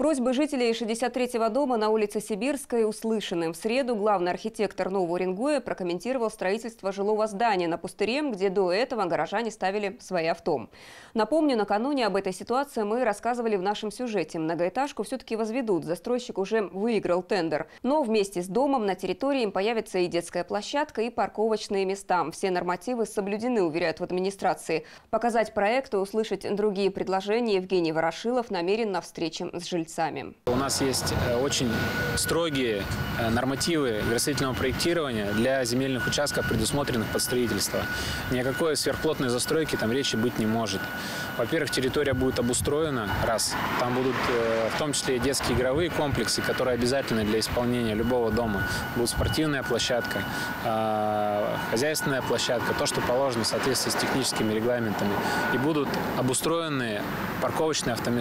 Просьбы жителей 63-го дома на улице Сибирской услышаны. В среду главный архитектор Нового Уренгоя прокомментировал строительство жилого здания на пустыре, где до этого горожане ставили свои авто. Напомню, накануне об этой ситуации мы рассказывали в нашем сюжете. Многоэтажку все-таки возведут. Застройщик уже выиграл тендер. Но вместе с домом на территории им появится и детская площадка, и парковочные места. Все нормативы соблюдены, уверяют в администрации. Показать проект и услышать другие предложения Евгений Ворошилов намерен на встрече с жильцами. У нас есть э, очень строгие э, нормативы градостроительного проектирования для земельных участков, предусмотренных под строительство. Никакой сверхплотной застройки там речи быть не может. Во-первых, территория будет обустроена, раз. Там будут э, в том числе и детские игровые комплексы, которые обязательны для исполнения любого дома. Будет спортивная площадка, хозяйственная площадка, то, что положено в соответствии с техническими регламентами. И будут обустроены парковочные автоместа.